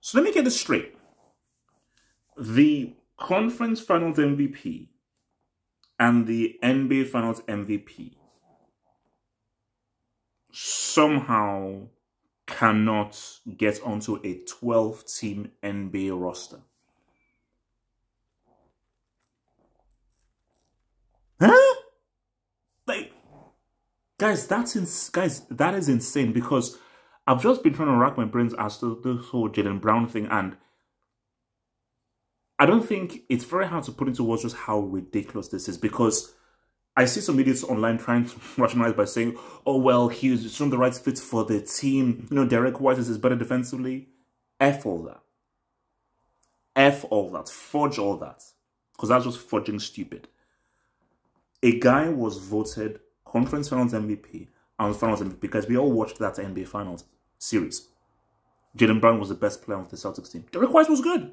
So let me get this straight. The conference finals MVP and the NBA finals MVP somehow cannot get onto a 12 team NBA roster. Huh? Like, guys, that's ins- guys, that is insane because I've just been trying to rack my brains as to this whole Jaylen Brown thing, and I don't think it's very hard to put into words just how ridiculous this is because I see some idiots online trying to rationalize by saying, oh, well, he's not the right fit for the team. You know, Derrick White is better defensively. F all that. F all that. Fudge all that. Because that's just fudging stupid. A guy was voted conference finals MVP and finals MVP because we all watched that NBA finals series. Jaylen Brown was the best player of the Celtics team. Derrick White was good.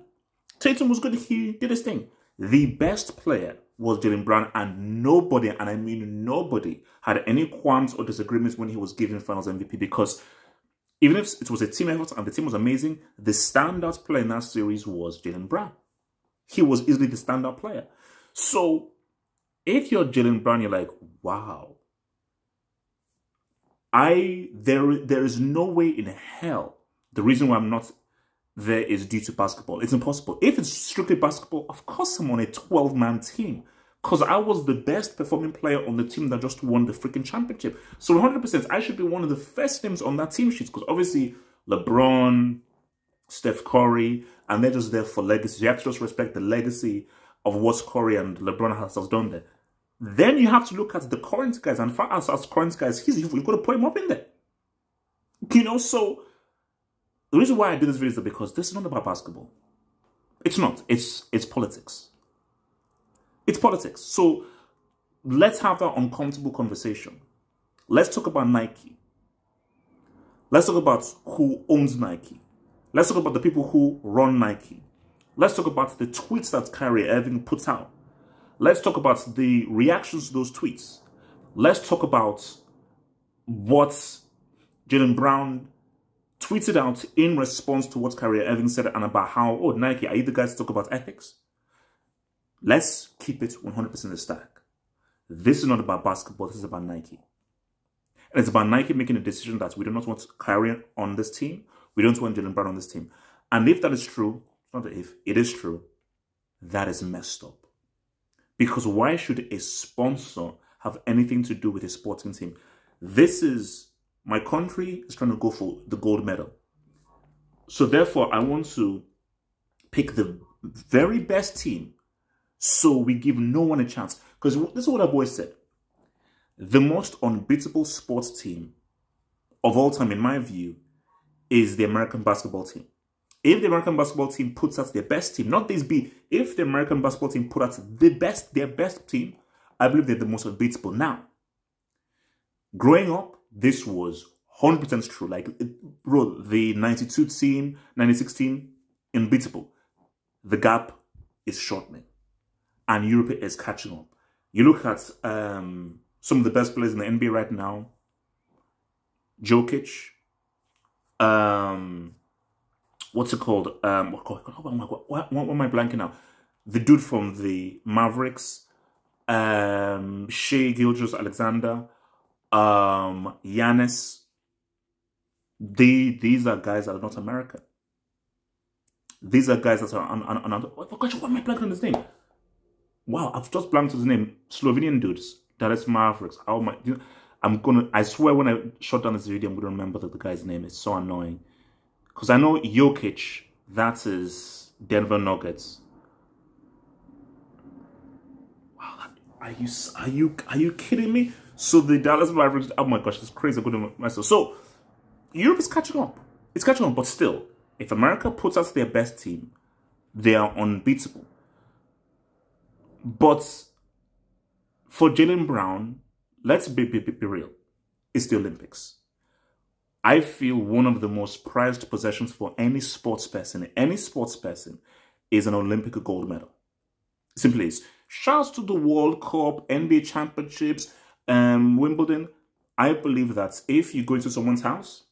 Tatum was good. He did his thing. The best player was Jaylen Brown, and nobody, and I mean nobody, had any qualms or disagreements when he was given Finals MVP because even if it was a team effort and the team was amazing, the standout player in that series was Jaylen Brown. He was easily the standout player. So if you're Jaylen Brown, you're like, wow. I there there is no way in hell the reason why I'm not there is due to basketball. It's impossible. If it's strictly basketball, of course I'm on a 12 man team because I was the best performing player on the team that just won the freaking championship. So 100%, I should be one of the first names on that team sheet because obviously LeBron, Steph Curry, and they're just there for legacy. You have to just respect the legacy of what Curry and LeBron has, has done there. Then you have to look at the current guys, and for us as current guys, he's, you've got to put him up in there. You know, so the reason why I do this video is because this is not about basketball. It's not. It's it's politics. It's politics. So let's have that uncomfortable conversation. Let's talk about Nike. Let's talk about who owns Nike. Let's talk about the people who run Nike. Let's talk about the tweets that Kyrie Irving puts out. Let's talk about the reactions to those tweets. Let's talk about what Jaylen Brown tweeted out in response to what Kyrie Irving said and about how, oh, Nike, are you the guys to talk about ethics? Let's keep it 100% a stack. This is not about basketball, this is about Nike. And it's about Nike making a decision that we do not want Kyrie on this team. We don't want Jaylen Brown on this team. And if that is true, not if, it is true, that is messed up. Because why should a sponsor have anything to do with a sporting team? This is my country is trying to go for the gold medal. So therefore, I want to pick the very best team so we give no one a chance. Because this is what I've always said. The most unbeatable sports team of all time, in my view, is the American basketball team. If the American basketball team puts out their best team, not this B, if the American basketball team put out the best, their best team, I believe they're the most unbeatable. Now, growing up, this was 100% true. Like, it, bro, the 92 team, 96 team, unbeatable. The gap is shortening. And Europe is catching up. You look at um, some of the best players in the NBA right now. Jokic. Um, what's it called? Um, what, what, what, am I blanking now? The dude from the Mavericks. Um, Shai Gilgeous-Alexander um, Giannis. They, these are guys that are not American. These are guys that are on, on, on, what, am I blanking on his name? Wow, I've just blanked on his name. Slovenian dudes. Dallas Mavericks. How am I? You know, I'm gonna. I swear, when I shut down this video, I'm gonna remember that the guy's name. It's so annoying because I know Jokic. That is Denver Nuggets. Wow, are you are you are you kidding me? So the Dallas Mavericks, oh my gosh, that's crazy. I'm going to myself. So Europe is catching up. It's catching up, but still, if America puts out their best team, they are unbeatable. But for Jaylen Brown, let's be, be, be real. It's the Olympics. I feel one of the most prized possessions for any sports person, any sports person, is an Olympic gold medal. Simply is. Shouts to the World Cup, NBA championships, um, Wimbledon, I believe that if you go into someone's house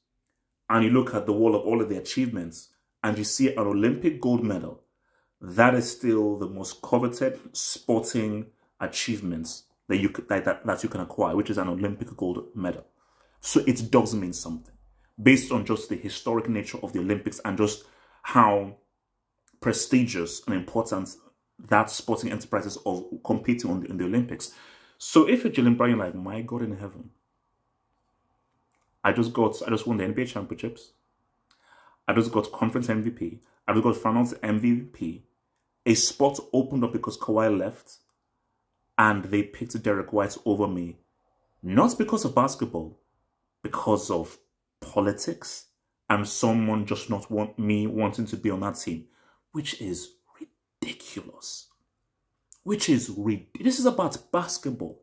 and you look at the wall of all of the achievements and you see an Olympic gold medal, that is still the most coveted sporting achievements that you that, that, that you can acquire, which is an Olympic gold medal. So it does mean something based on just the historic nature of the Olympics and just how prestigious and important that sporting enterprises of competing on the, in the Olympics. So if you're Jaylen Brown, you're like, my God in heaven, I just got, I just won the NBA championships. I just got conference MVP. I just got finals MVP. A spot opened up because Kawhi left and they picked Derrick White over me. Not because of basketball, because of politics and someone just not want me wanting to be on that team, which is ridiculous. Which is this is about basketball.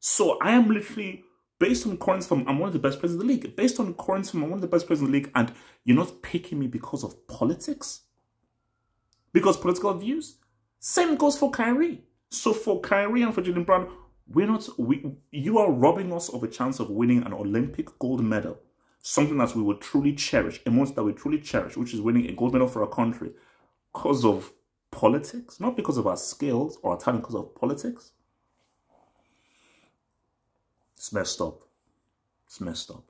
So I am literally based on current form, I'm one of the best players in the league. Based on current form, I'm one of the best players in the league, and you're not picking me because of politics, because political views. Same goes for Kyrie. So for Kyrie and for Jaylen Brown, we're not. We you are robbing us of a chance of winning an Olympic gold medal, something that we would truly cherish, a moment that we truly cherish, which is winning a gold medal for our country, because of politics, not because of our skills or our talent, because of politics. It's messed up. It's messed up.